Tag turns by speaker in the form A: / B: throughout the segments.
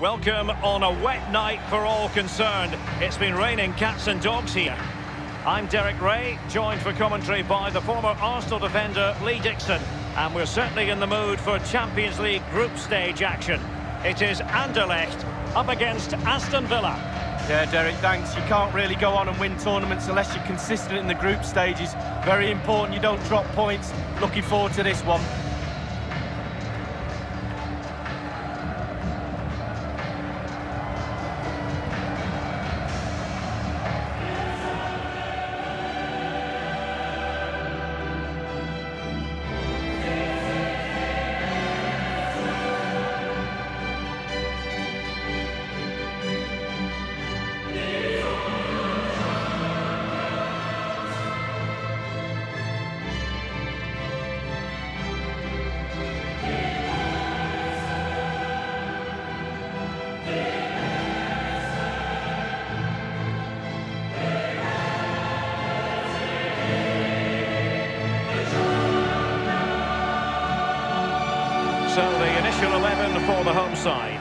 A: Welcome on a wet night for all concerned. It's been raining cats and dogs here. I'm Derek Ray, joined for commentary by the former Arsenal defender Lee Dixon. And we're certainly in the mood for Champions League group stage action. It is Anderlecht up against Aston Villa.
B: Yeah, Derek, thanks. You can't really go on and win tournaments unless you're consistent in the group stages. Very important you don't drop points. Looking forward to this one.
A: So the initial 11 for the home side.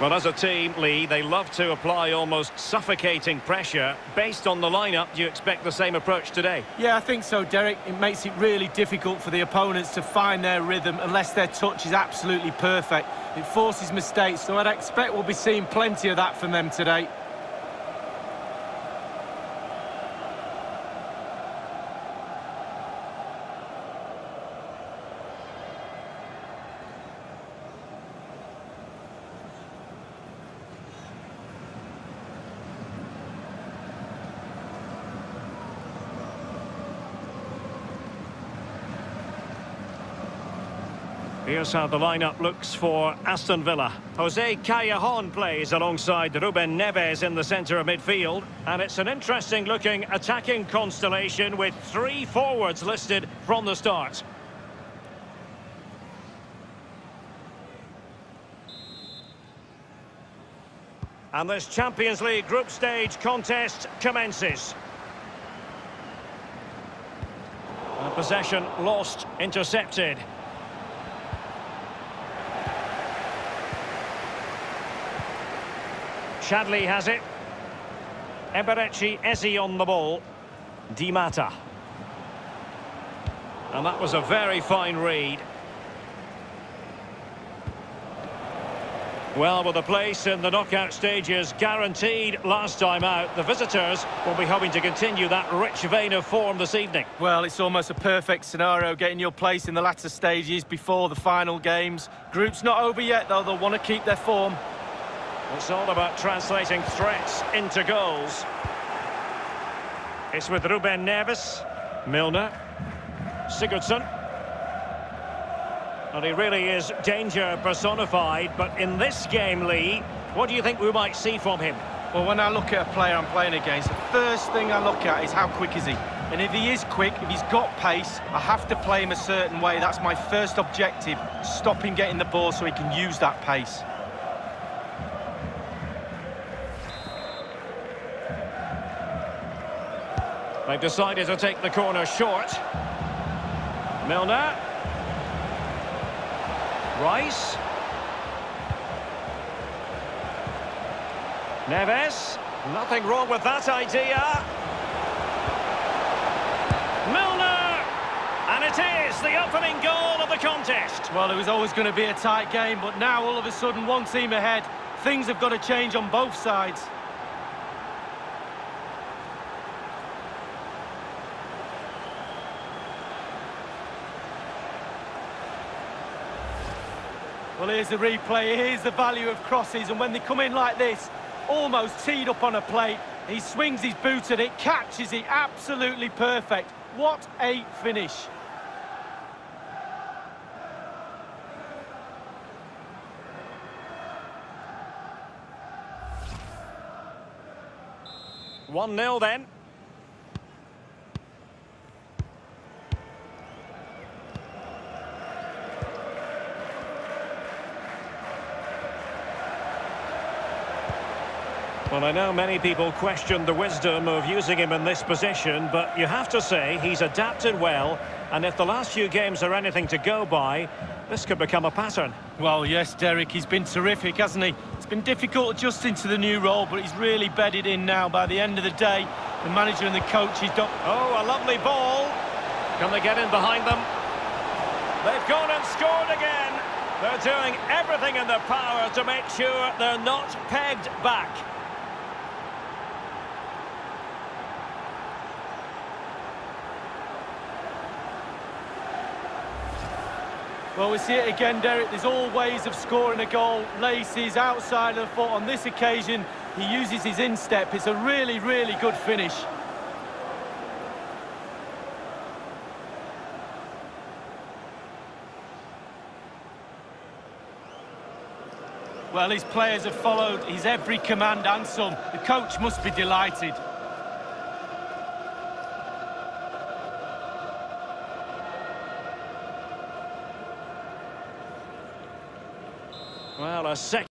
A: Well, as a team, Lee, they love to apply almost suffocating pressure. Based on the lineup, do you expect the same approach today?
B: Yeah, I think so, Derek. It makes it really difficult for the opponents to find their rhythm unless their touch is absolutely perfect. It forces mistakes, so I'd expect we'll be seeing plenty of that from them today.
A: Here's how the lineup looks for Aston Villa. Jose Callejon plays alongside Ruben Neves in the centre of midfield. And it's an interesting looking attacking constellation with three forwards listed from the start. And this Champions League group stage contest commences. And possession lost, intercepted. Chadli has it. Eberechi Eze on the ball. Dimata. And that was a very fine read. Well, with a place in the knockout stages guaranteed last time out, the visitors will be hoping to continue that rich vein of form this evening.
B: Well, it's almost a perfect scenario, getting your place in the latter stages before the final games. Group's not over yet, though. They'll want to keep their form.
A: It's all about translating threats into goals. It's with Ruben Neves, Milner, Sigurdsson. And he really is danger personified, but in this game, Lee, what do you think we might see from him?
B: Well, when I look at a player I'm playing against, the first thing I look at is how quick is he? And if he is quick, if he's got pace, I have to play him a certain way. That's my first objective, stop him getting the ball so he can use that pace.
A: They've decided to take the corner short. Milner. Rice. Neves. Nothing wrong with that idea. Milner! And it is the opening goal of the contest.
B: Well, it was always going to be a tight game, but now all of a sudden one team ahead. Things have got to change on both sides. Well, here's the replay. Here's the value of crosses. And when they come in like this, almost teed up on a plate, he swings his boot at it, catches it, absolutely perfect. What a finish.
A: One 0 then. Well, I know many people question the wisdom of using him in this position, but you have to say he's adapted well, and if the last few games are anything to go by, This could become a pattern.
B: Well, yes, Derek, he's been terrific, hasn't he? It's been difficult adjusting to the new role, but he's really bedded in now. By the end of the day, the manager and the coach, he's done...
A: Oh, a lovely ball. Can they get in behind them? They've gone and scored again. They're doing everything in their power to make sure they're not pegged back.
B: Well, we see it again, Derek. There's all ways of scoring a goal. Laces outside of the foot. On this occasion, he uses his instep. It's a really, really good finish. Well, his players have followed his every command and some. The coach must be delighted.
A: Well, a second.